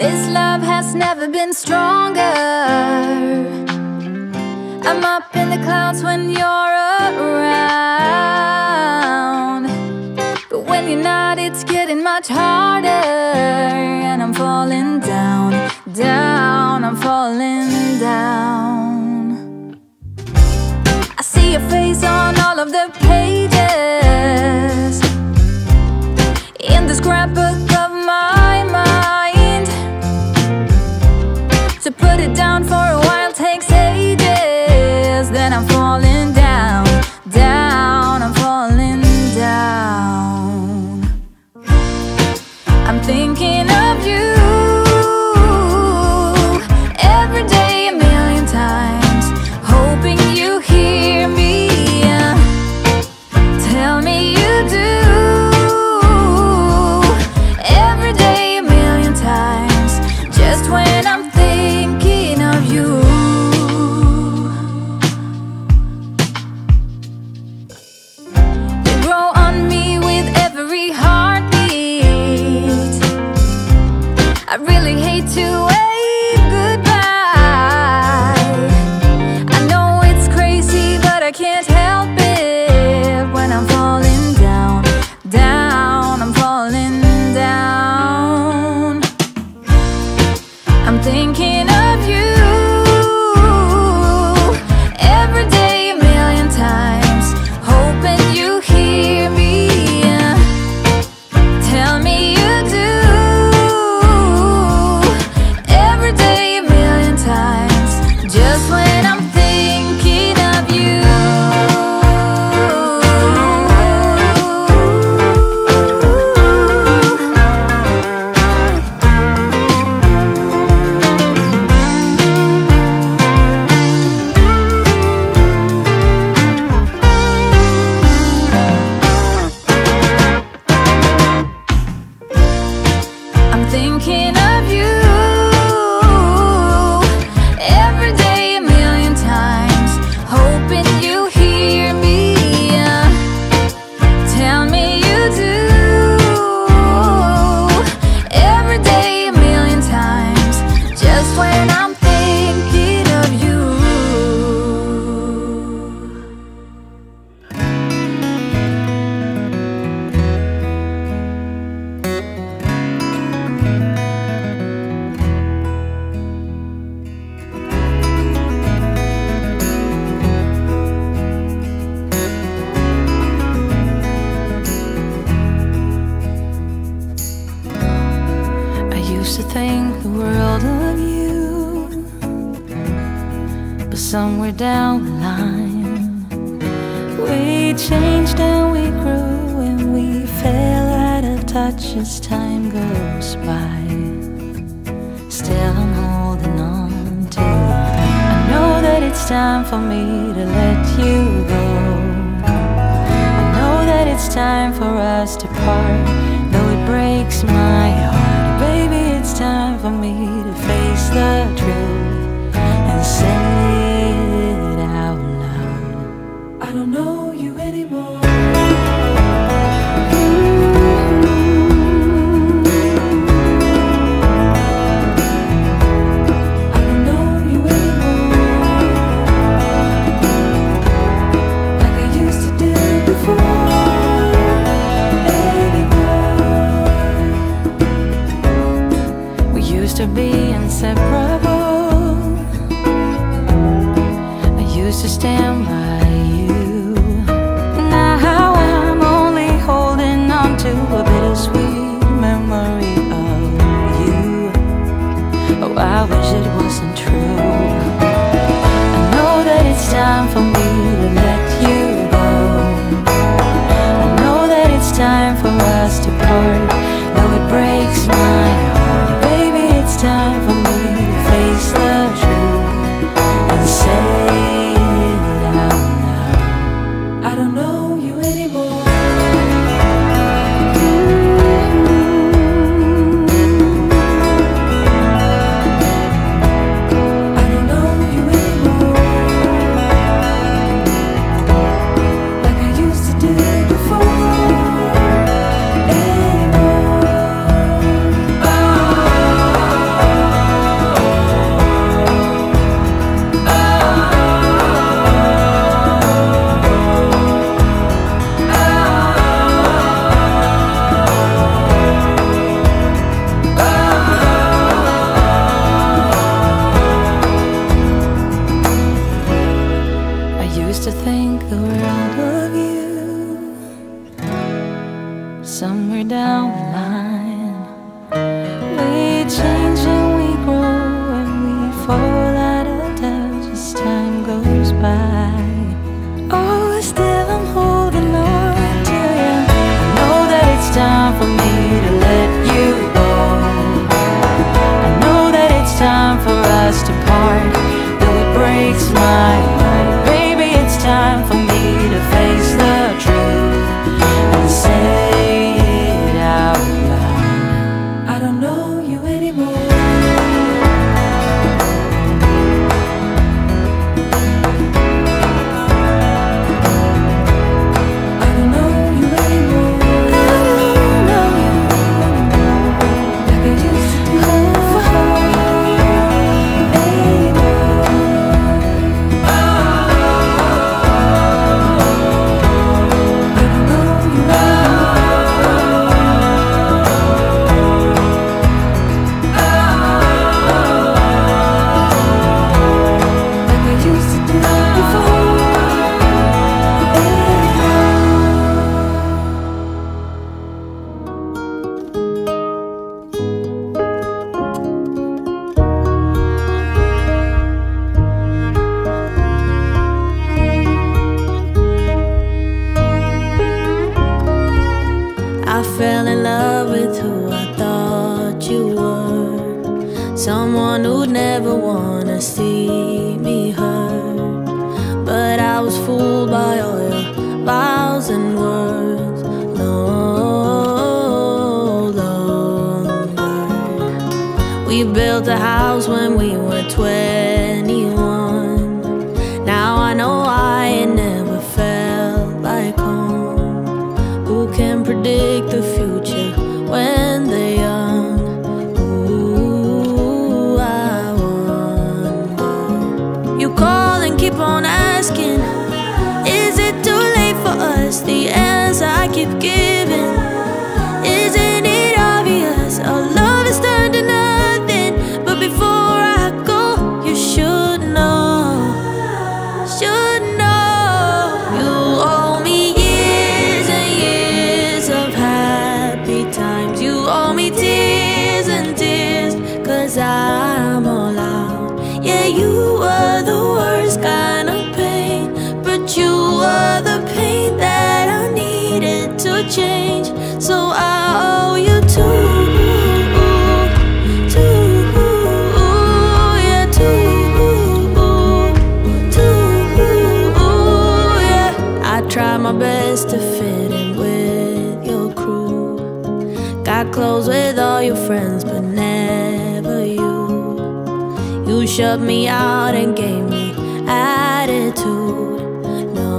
This love has never been stronger. I'm up in the clouds when you're around. But when you're not, it's getting much harder. And I'm falling down, down, I'm falling down. I see your face on all of the pages in the scrapbook put it down for a while to think the world of you, but somewhere down the line, we changed and we grew and we fell out of touch as time goes by. Still, I'm holding on to. I know that it's time for me to let you go. I know that it's time for us to part, though it breaks my heart. Baby, it's time for me to face the truth and say used to I was fooled by all your vows and words. No longer. We built a house when we were 12. keep giving close with all your friends, but never you. You shut me out and gave me attitude. No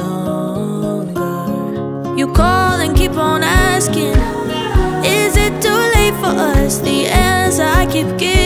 longer. You call and keep on asking, Is it too late for us? The answer I keep giving.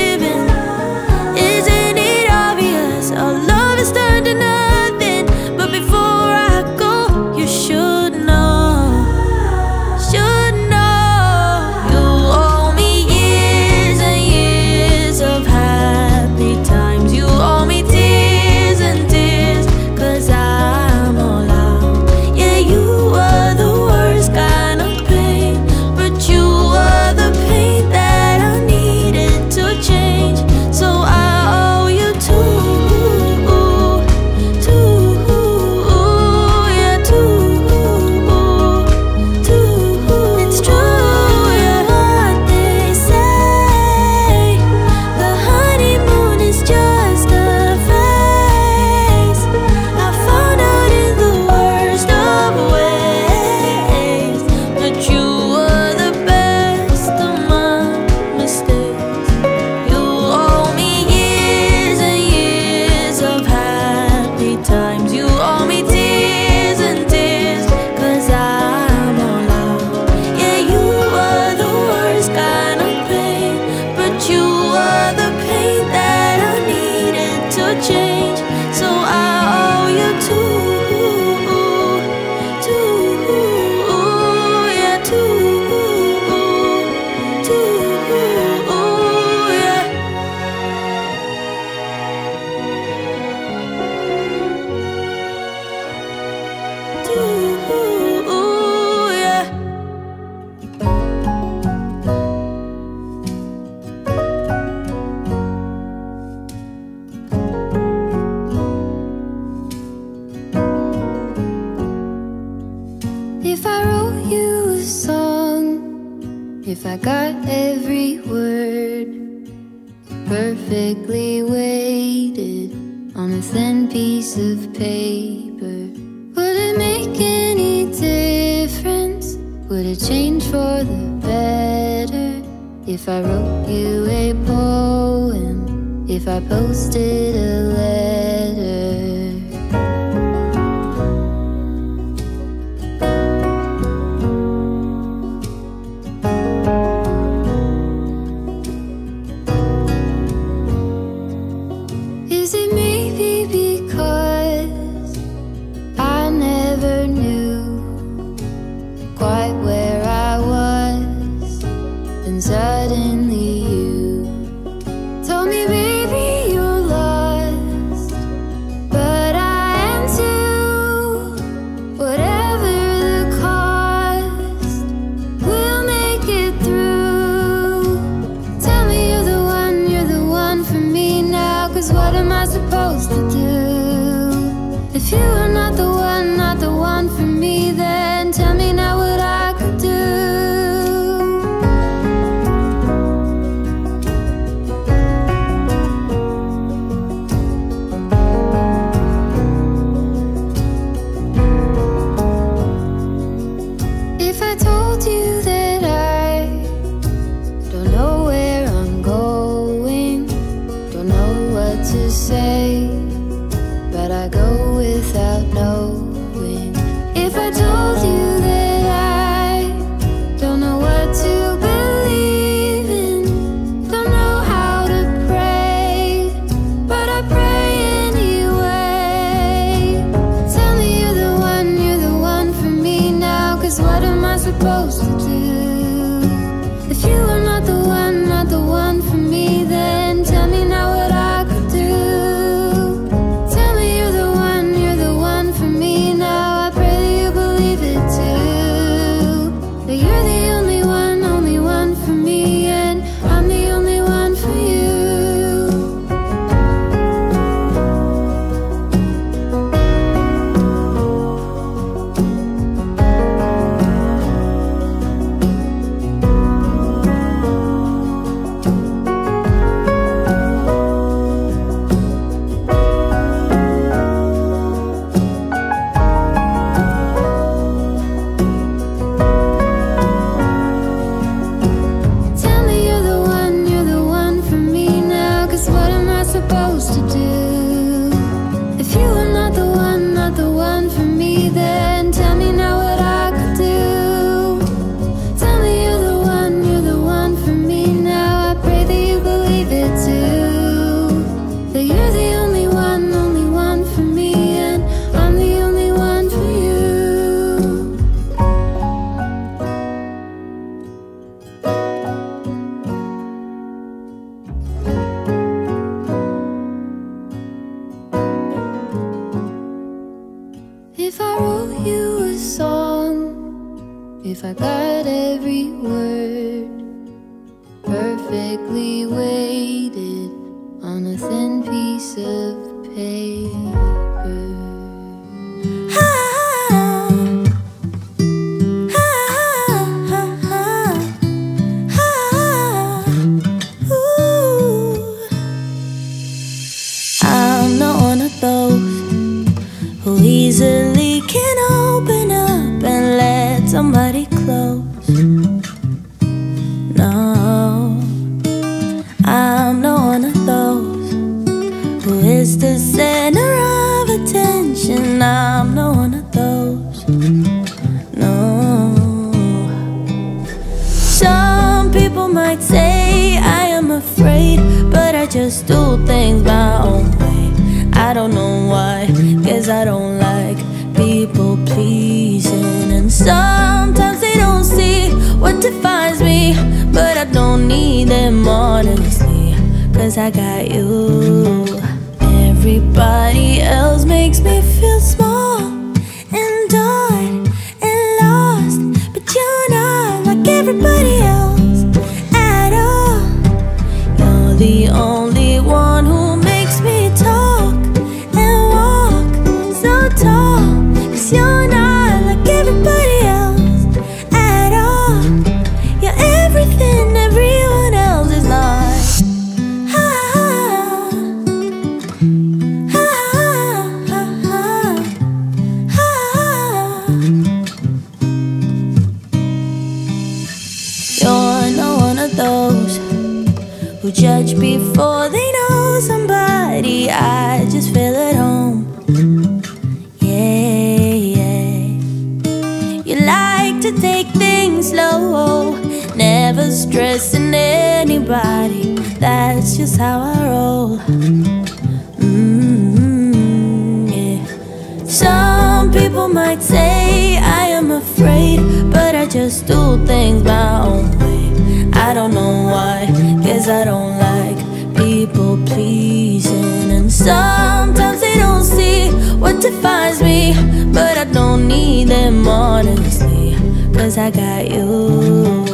cause I got you.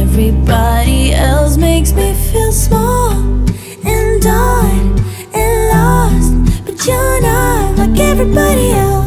Everybody else makes me feel small And dark and lost But you're not like everybody else.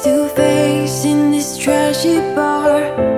to face in this trashy bar.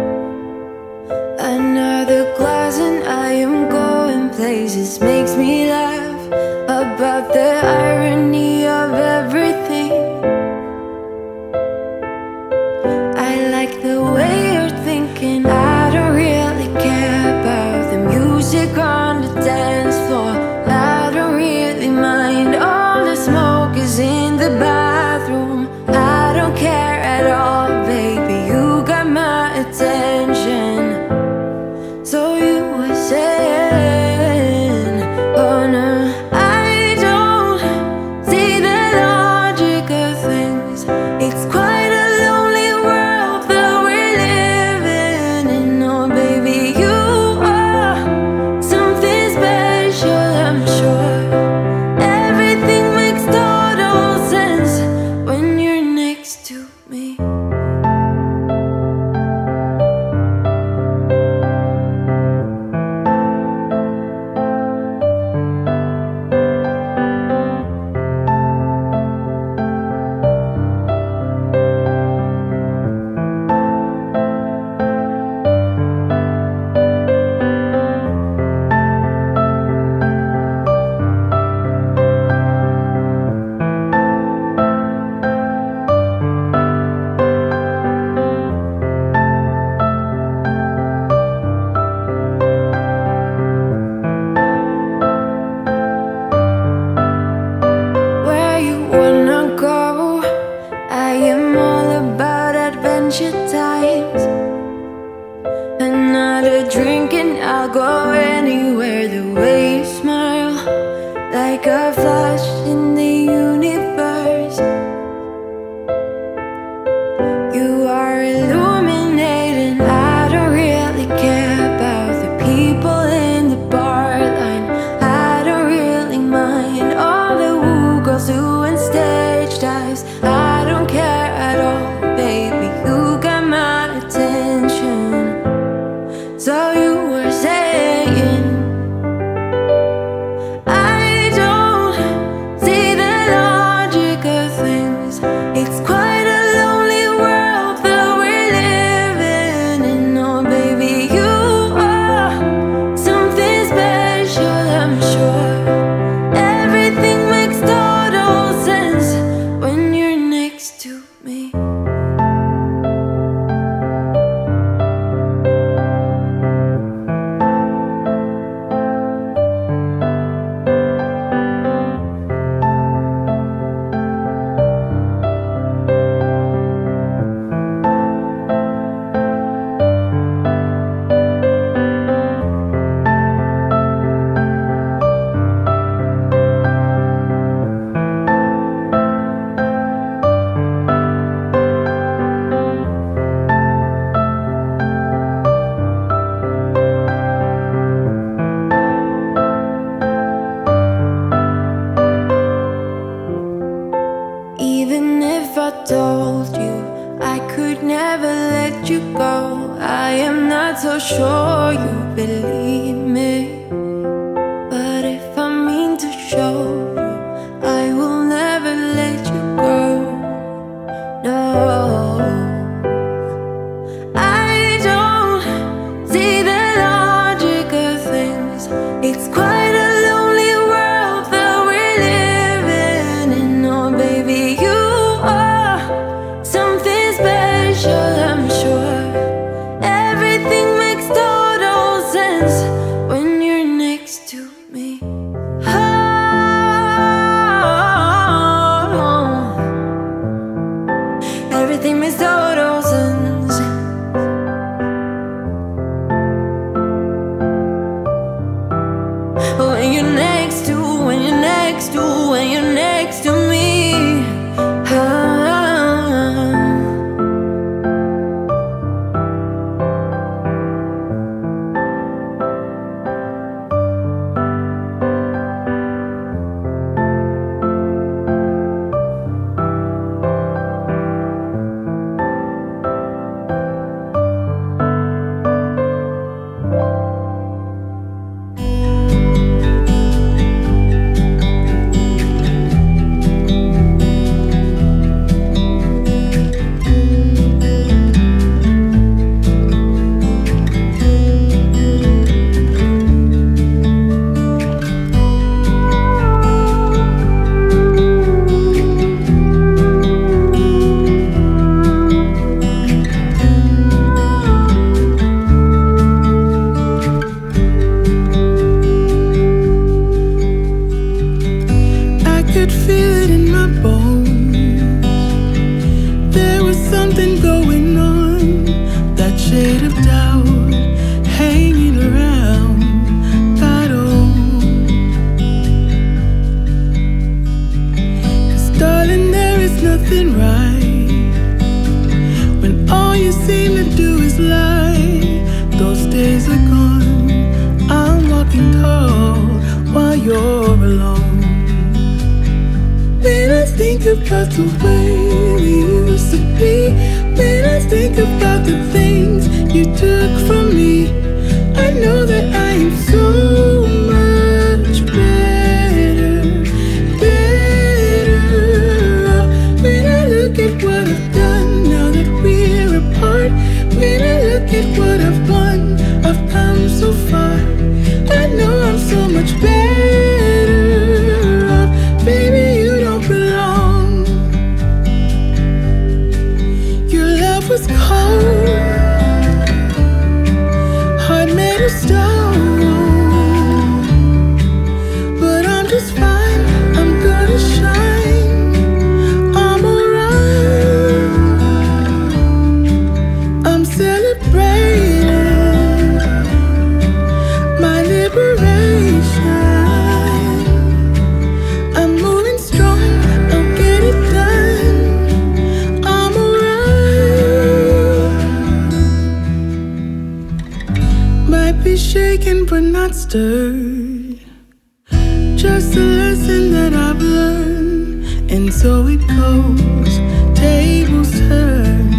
it goes. Tables turn,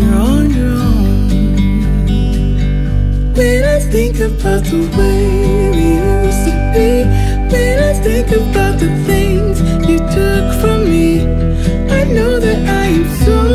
you're on your own. When I think about the way we used to be, when I think about the things you took from me, I know that I am so.